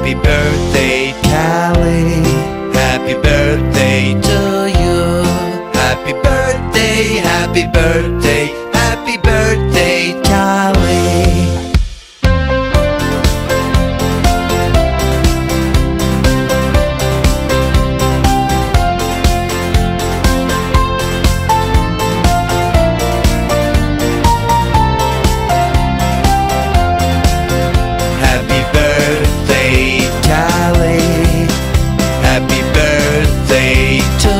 Happy birthday, Callie. Happy birthday to you. Happy birthday, happy birthday. to